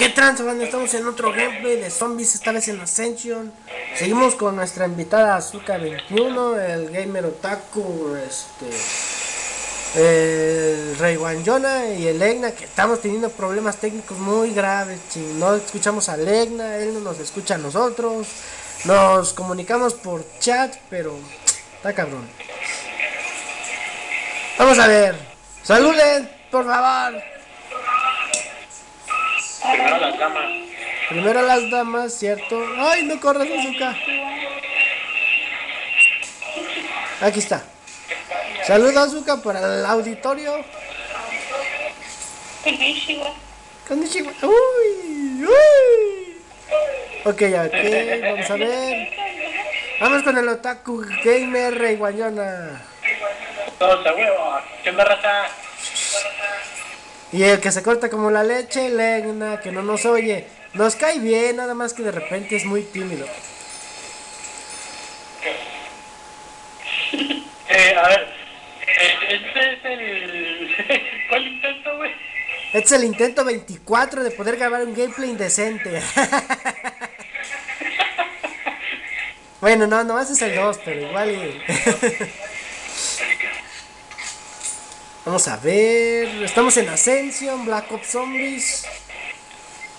¿Qué trans, banda? Estamos en otro gameplay de zombies, esta vez en Ascension. Seguimos con nuestra invitada Azuka21, el gamer otaku, este, el Rey Wanjona y el Egna, que estamos teniendo problemas técnicos muy graves. ching. No escuchamos a Egna, él no nos escucha a nosotros. Nos comunicamos por chat, pero está cabrón. Vamos a ver. Saluden, por favor. Primero las damas. Primero las damas, ¿cierto? ¡Ay, no corras, Azuka! Aquí está. Saludos, Azuka, para el auditorio. Konnichiwa. ¡Uy! ¡Uy! Ok, ok, vamos a ver. Vamos con el Otaku Gamer Rey Guayona. Todos a huevo. ¿Qué onda, raza? Y el que se corta como la leche, Legna, que no nos oye. Nos cae bien, nada más que de repente es muy tímido. Eh, a ver. Este es el. ¿Cuál intento, güey? Este es el intento 24 de poder grabar un gameplay indecente. bueno, no, no, ese es el 2, pero igual. y- Vamos a ver. Estamos en Ascension, Black Ops Zombies.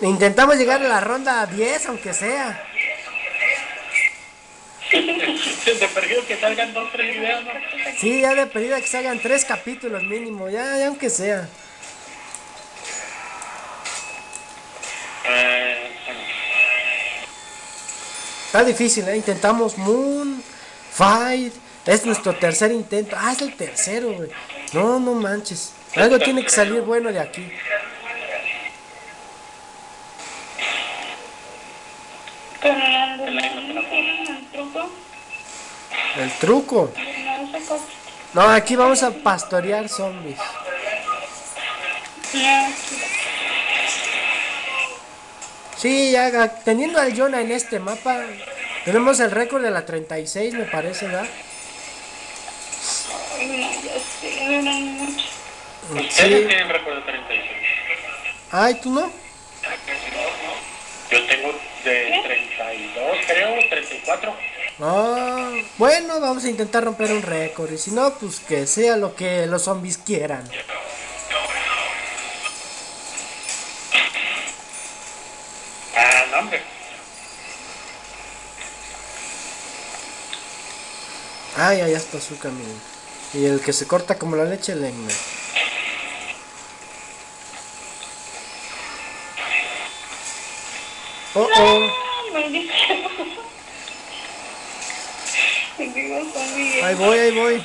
Intentamos llegar a la ronda 10, aunque sea. De perdido que salgan dos, tres videos, ¿no? Sí, ya de pedida que salgan tres capítulos mínimo, ya, ya aunque sea. Está difícil, ¿eh? Intentamos Moon, Fight. Es nuestro tercer intento. Ah, es el tercero, güey. No, no manches. Algo tiene que salir bueno de aquí. El truco. No aquí vamos a pastorear zombies. Sí, ya teniendo al Jonah en este mapa, tenemos el récord de la 36, me parece, ¿verdad? Ya sé, no eran mucho. Sí. tienen récord de 36. Ay, ¿tú no? Yo tengo de 32, creo, 34. Ah, bueno, vamos a intentar romper un récord. Y si no, pues que sea lo que los zombies quieran. Ah, no, hombre. Ay, allá está su camino. Y el que se corta como la leche, el Egna. Oh, oh. Ah, Ahí voy, ahí voy.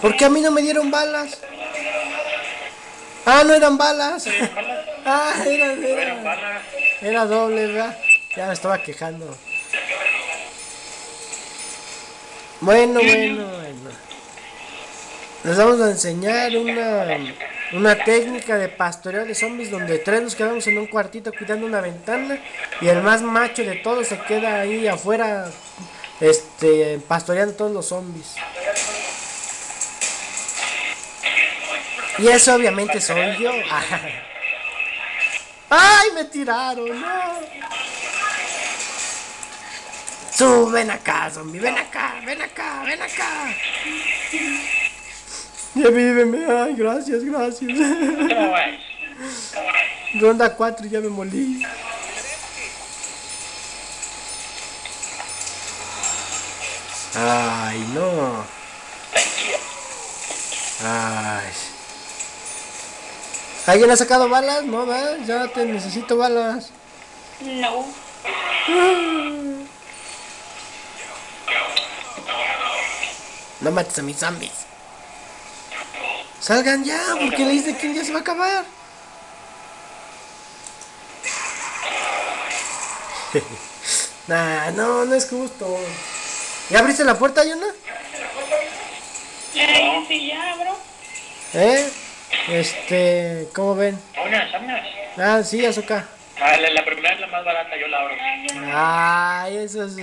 ¿Por qué a mí no me dieron balas? Ah, no eran balas. Ah, era, Pero era, balas. era doble, ¿verdad? Ya me estaba quejando. Bueno, bueno, bueno. Les vamos a enseñar una, una técnica de pastoreo de zombies donde tres nos quedamos en un cuartito cuidando una ventana y el más macho de todos se queda ahí afuera este pastoreando todos los zombies. Y eso obviamente soy yo. ¡Ay, me tiraron! ¡No! Tú, ven acá, zombie, ven acá, ven acá, ven acá. Ya víveme, ay, gracias, gracias. Ronda 4 ya me molí. Ay, no. Ay. ¿Alguien ha sacado balas? No, va, ya te necesito balas. No. No mates a mis zombies. Salgan ya, porque la isla King ya se va a acabar. nah, no, no es justo. ¿Ya abriste la puerta, Yona? Ay, sí, ya, bro. ¿Eh? Este, ¿cómo ven? Unas, unas. Ah, sí, Azuka. Ah, la, la primera es la más barata, yo la abro. Ay, eso es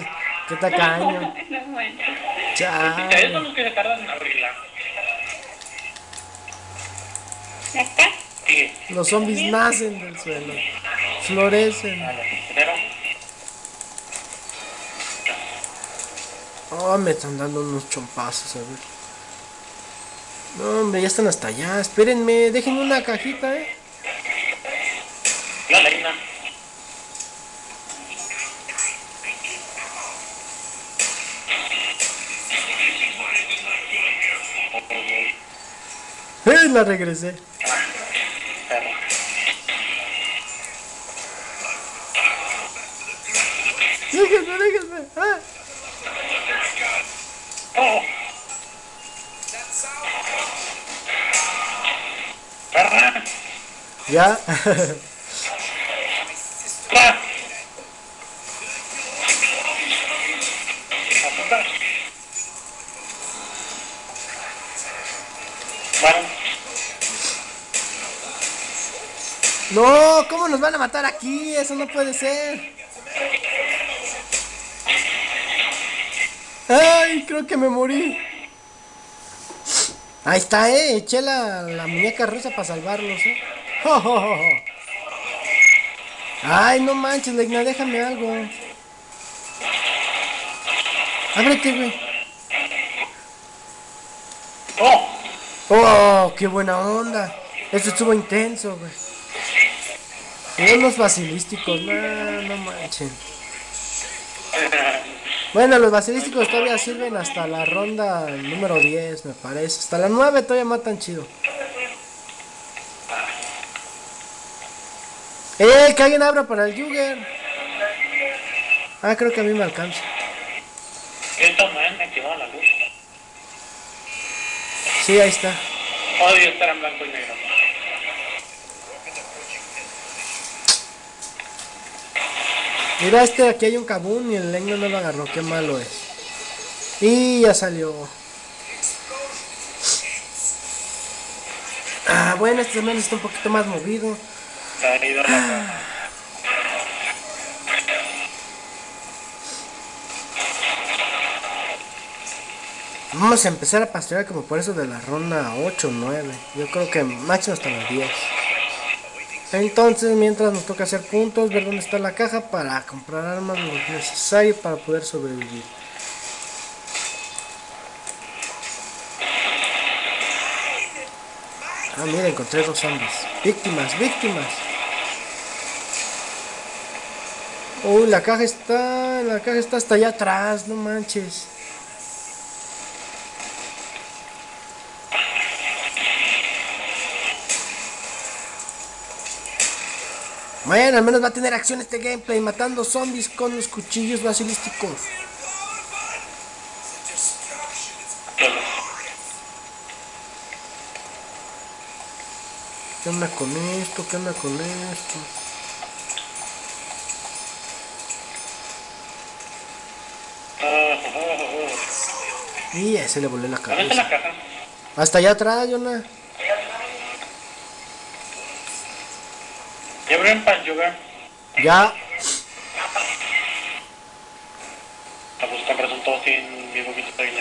Qué tacaño. No manches. Ustedes son los que se tardan en abrirla. ¿Acá? Sigue. Los zombies nacen del suelo. Florecen. Oh, me están dando unos chompazos, a ver. No, hombre, ya están hasta allá. Espérenme, déjenme una cajita, eh. La reina. ¡Eh! La regresé. Déjenme, déjenme. Ah. ¡Oh! Ya. no, ¿cómo nos van a matar aquí? Eso no puede ser. Ay, creo que me morí. Ahí está, eh. Eché la, la muñeca rusa para salvarlos, eh. Ay, no manches, Legna, déjame algo. Ábrete, güey. ¡oh! Oh, qué buena onda. Esto estuvo intenso, güey. Unos basilísticos, no, no manchen. Bueno, los basilísticos todavía sirven hasta la ronda número 10, me parece. Hasta la 9 todavía matan chido. ¡Eh! Que alguien abra para el Jugger. Ah, creo que a mí me alcanza. Esta man me activó la luz. Sí, ahí está. Odio estar en blanco y negro. Mira, este aquí hay un cabún y el leño no lo agarró, qué malo es. Y ya salió. Ah, bueno, este también está un poquito más movido. La Vamos a empezar a pastorear como por eso de la ronda 8 o 9. Yo creo que máximo hasta las 10. Entonces, mientras nos toca hacer puntos, ver dónde está la caja para comprar armas lo necesario para poder sobrevivir. Ah, mira, encontré dos zombies. Víctimas, víctimas. Uy, la caja está, la caja está hasta allá atrás, no manches. Bueno, al menos va a tener acción este gameplay, matando zombies con los cuchillos basilísticos. ¿Qué onda con esto? ¿Qué onda con esto? Y ya se le voló la ¿Dónde está la cabeza. Hasta allá atrás, Jonah. Abrieron para jugar. Ya. Pues con razón todos tienen bien poquito de.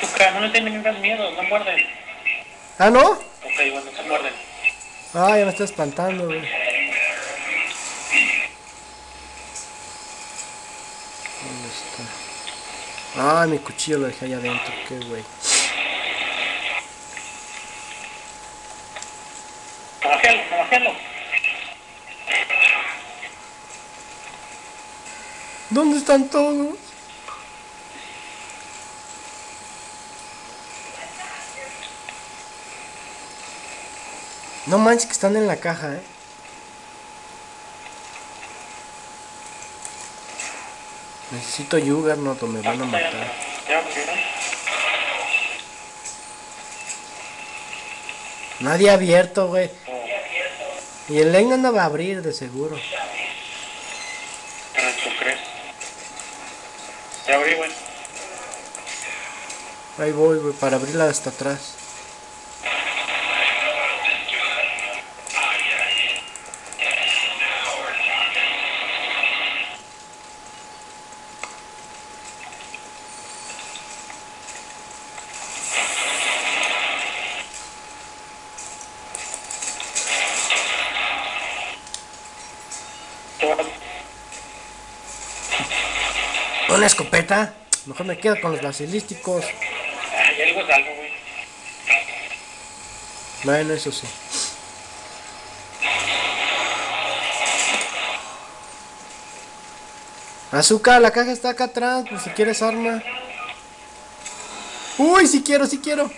Tú, cara, no le tengas miedo, no muerden. ¿Ah, no? Ok, bueno, se muerden. Ah, ya me está espantando, güey. ¿Dónde está? Ah, mi cuchillo lo dejé allá adentro, qué güey. Bajelo, bajelo. ¿Dónde están todos? No manches que están en la caja, eh. Necesito Juggernaut o me van a matar. Nadie ha abierto, güey. Y el Lane no va a abrir, de seguro. Tú crees. Ya abrí, güey. Ahí voy, güey, para abrirla hasta atrás. Una escopeta. Mejor me quedo con los basilísticos. Ay, algo es algo, güey. Bueno, eso sí. Azúcar, la caja está acá atrás, por si quieres arma. Uy, si quiero, si quiero.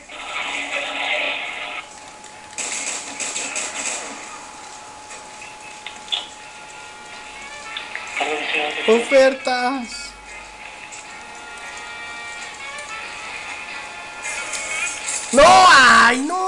Ofertas. No, ay, no.